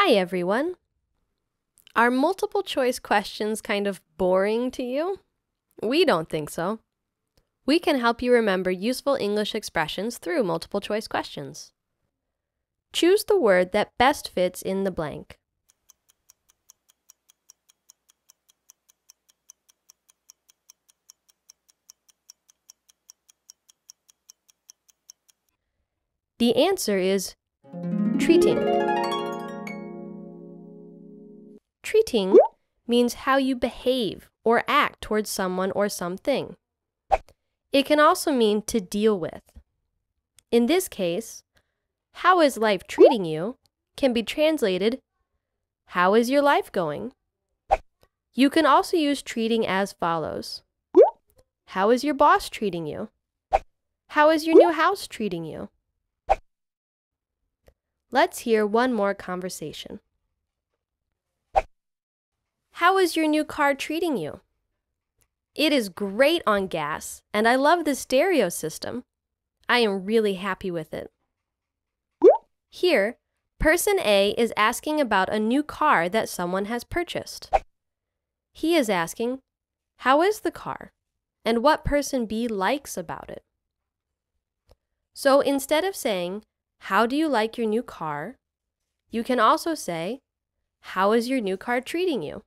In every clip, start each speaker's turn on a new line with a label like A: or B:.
A: Hi, everyone. Are multiple choice questions kind of boring to you? We don't think so. We can help you remember useful English expressions through multiple choice questions. Choose the word that best fits in the blank. The answer is treating. Means how you behave or act towards someone or something. It can also mean to deal with. In this case, how is life treating you can be translated, how is your life going? You can also use treating as follows How is your boss treating you? How is your new house treating you? Let's hear one more conversation. How is your new car treating you? It is great on gas, and I love the stereo system. I am really happy with it. Here, person A is asking about a new car that someone has purchased. He is asking, How is the car? And what person B likes about it. So instead of saying, How do you like your new car? you can also say, How is your new car treating you?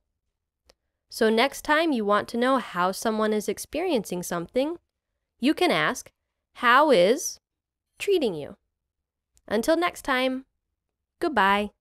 A: So next time you want to know how someone is experiencing something, you can ask, How is treating you? Until next time, goodbye.